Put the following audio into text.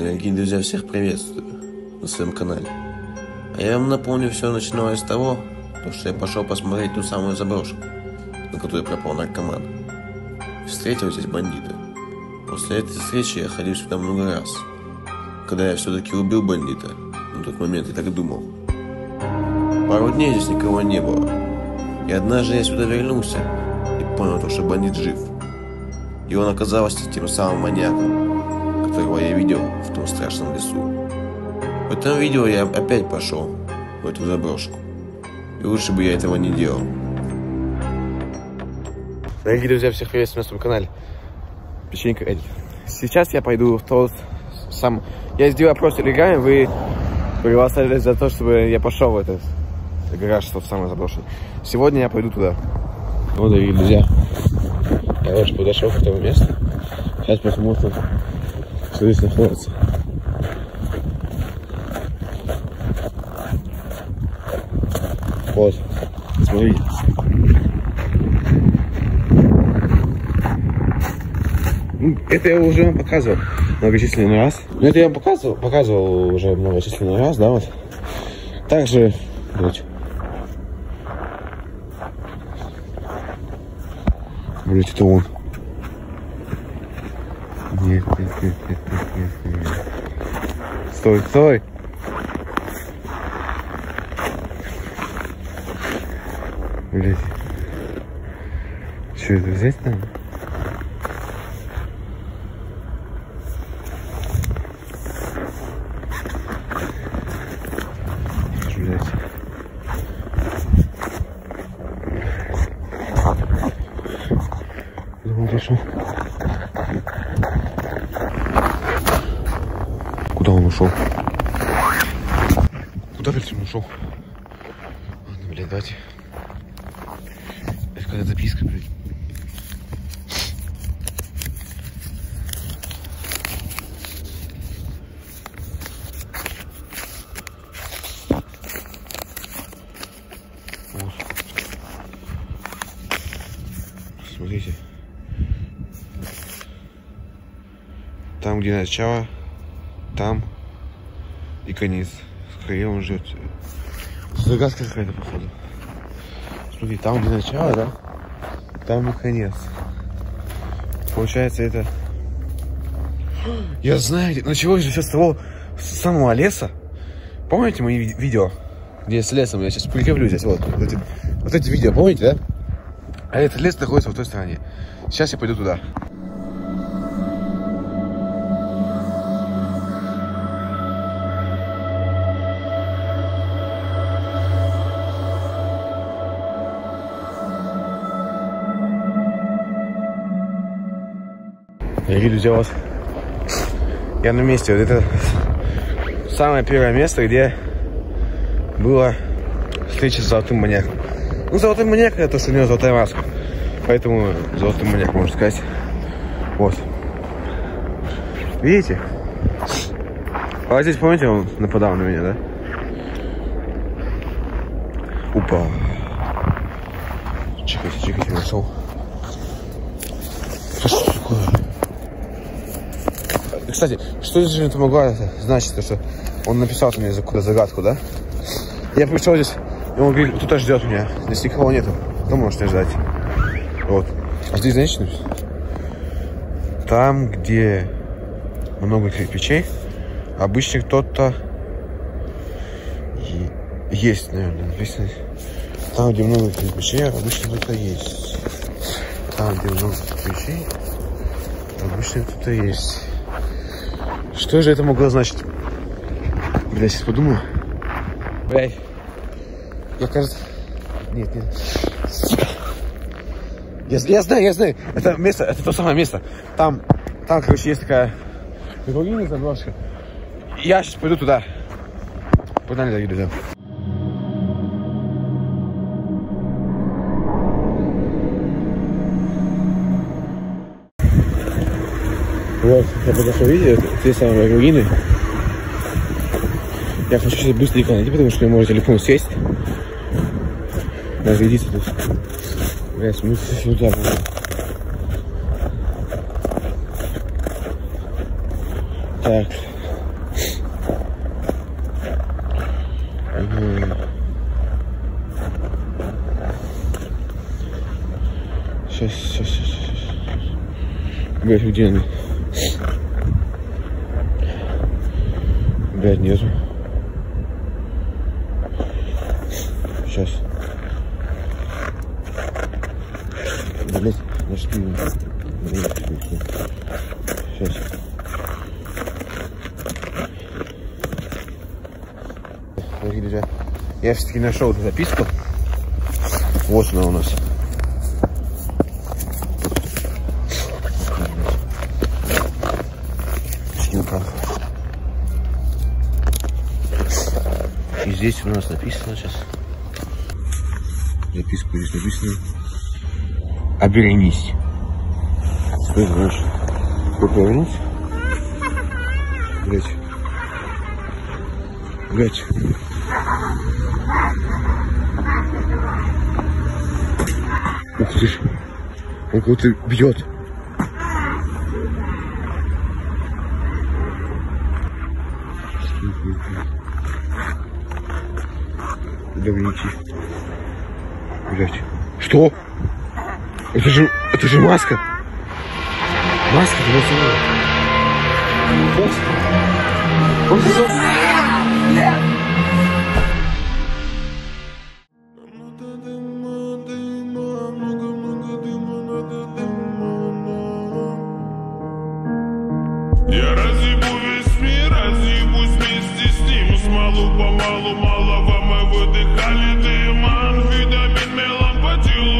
Дорогие друзья, всех приветствую на своем канале. А я вам напомню, все начиналось с того, что я пошел посмотреть ту самую заброшку, на которой пропал наркоман. Встретил здесь бандита. После этой встречи я ходил сюда много раз. Когда я все-таки убил бандита, на тот момент я так думал. Пару дней здесь никого не было. И однажды я сюда вернулся и понял, что бандит жив. И он оказался тем самым маньяком, которого я видел в том страшном лесу. В этом видео я опять пошел в эту заброшку. И лучше бы я этого не делал. Дорогие друзья, всех приветствую на своем канале. Печенька Эдик. Сейчас я пойду в тот сам... Я сделал опрос Телеграме, вы проголосовали за то, чтобы я пошел в этот гараж, тот самый заброшенный. Сегодня я пойду туда. Вот, дорогие друзья, я уже подошел к этому месту. Сейчас посмотрим, что здесь находится. Вот, смотрите. Ну, Это я уже вам показывал многочисленный раз. Ну, это я вам показывал, показывал уже многочисленный раз, да, вот. Также, блядь. Блядь, это он. Нет, нет, нет, нет, нет, нет, нет. Стой, стой. Блядь. Что это взять надо? Блядь. Куда он ушел? Куда блядь, ушел? Ладно, блядь, давайте. Это какая записка, блядь. Смотрите. Там, где начало, там и конец. Скорее он ждет. Загадка какая-то, походу. Смотри, там, где начало, да? Там и конец. Получается, это... Я знаю, началось же все с того с самого леса. Помните мои ви- видео, где с лесом? Я сейчас прикреплю здесь, вот. Вот эти, вот эти видео, помните, да? А этот лес находится в той стороне. Сейчас я пойду туда. Дорогие друзья, вот я на месте. Вот это самое первое место, где была встреча с золотым маньяком. Ну, золотой маньяк это у него золотая маска. Поэтому золотой маньяк, можно сказать. Вот. Видите? А здесь, помните, он нападал на меня, да? Упа. Чекайте, чекайте, нашел. Что такое? Кстати, что же это могло значить, то, что он написал мне какую-то загадку, да? Я пришел здесь, и он говорит, кто-то ждет меня. Здесь никого нету. Кто может ждать? Вот. А здесь, написано? Там, где много кирпичей, обычно кто-то есть, наверное, написано. Там, где много кирпичей, обычно кто-то есть. Там, где много кирпичей, обычно кто-то есть. Что же это могло значить? Бля, сейчас подумаю. Блядь. Я, кажется... Нет, нет. Сука. Я, я знаю, я знаю. Это место, это то самое место. Там, там, короче, есть такая кругина заброшка. Я сейчас пойду туда. Погнали, дорогие друзья. Вот, я подошел, что видел, те самые руины. Я хочу сейчас быстренько найти, потому что мой телефон сесть. Разглядите тут. Блять, мы сюда. Так. Сейчас, сейчас, сейчас, сейчас. Блять, где она? Блять, нету. Сейчас. Блять, нашли. Сейчас. Дорогие друзья, я все-таки нашел эту записку. Вот она у нас. И здесь у нас написано сейчас. Записку здесь написано. Обернись. Что это значит? Как? Блять. Блять. Ух ты ж. Он кого-то бьет. Куда мне идти? Блять. Что? Это же, это же маска. Маска, называешь? Он Я разъебу помалу, малого мы выдыхали дым Амфетамин мелом по телу